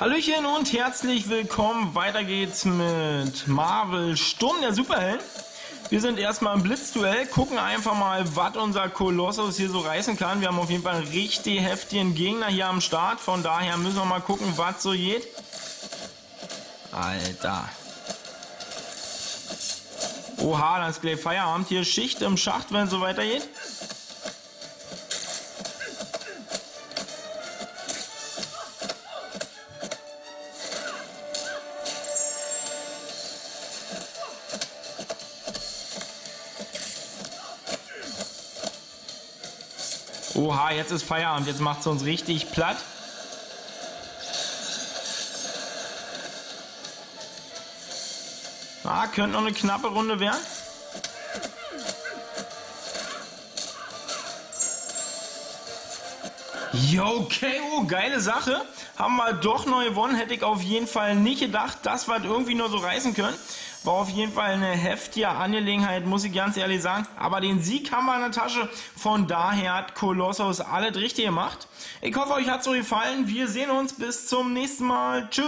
Hallöchen und herzlich willkommen. Weiter geht's mit Marvel Sturm der Superhelden. Wir sind erstmal im Blitzduell, gucken einfach mal, was unser Kolossus hier so reißen kann. Wir haben auf jeden Fall einen richtig heftigen Gegner hier am Start. Von daher müssen wir mal gucken, was so geht. Alter. Oha, dann ist gleich Feierabend. Hier Schicht im Schacht, wenn es so weitergeht. Oha, jetzt ist Feierabend, jetzt macht es uns richtig platt. Ah, könnte noch eine knappe Runde werden. Jo, KO, geile Sache. Haben wir doch neu gewonnen. Hätte ich auf jeden Fall nicht gedacht, dass wir irgendwie nur so reißen können. War auf jeden Fall eine heftige Angelegenheit, muss ich ganz ehrlich sagen. Aber den Sieg haben wir in der Tasche. Von daher hat Kolossos alles richtig gemacht. Ich hoffe, euch hat so gefallen. Wir sehen uns bis zum nächsten Mal. Tschüss.